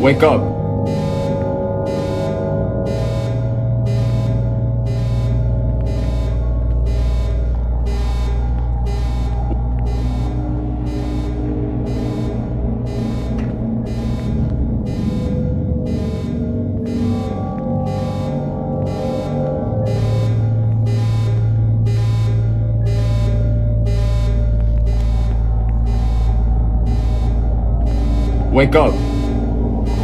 Wake up. Wake up.